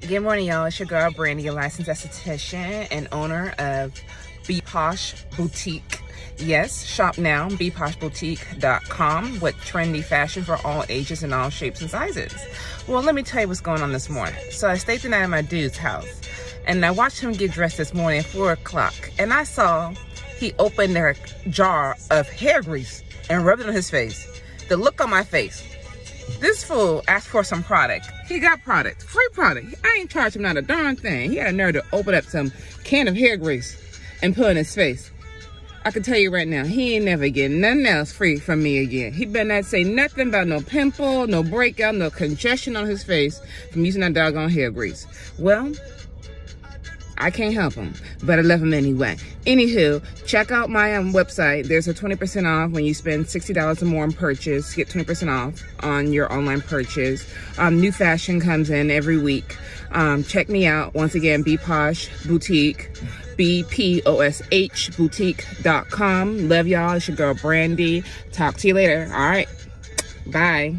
Good morning, y'all. It's your girl, Brandy, a licensed esthetician and owner of BPosh Boutique. Yes, shop now, bposhboutique.com with trendy fashion for all ages and all shapes and sizes. Well, let me tell you what's going on this morning. So I stayed the night at my dude's house and I watched him get dressed this morning at 4 o'clock and I saw he opened a jar of hair grease and rubbed it on his face. The look on my face, this fool asked for some product. He got product, free product. I ain't charged him not a darn thing. He had a nerve to open up some can of hair grease and put in his face. I can tell you right now, he ain't never getting nothing else free from me again. He better not say nothing about no pimple, no breakout, no congestion on his face from using that doggone hair grease. Well, I can't help him, but I love him anyway. Anywho, check out my um, website. There's a 20% off when you spend $60 or more on purchase. Get 20% off on your online purchase. Um, new fashion comes in every week. Um, check me out. Once again, BPosh Boutique. B-P-O-S-H boutique.com. Love y'all. It's your girl Brandy. Talk to you later. All right. Bye.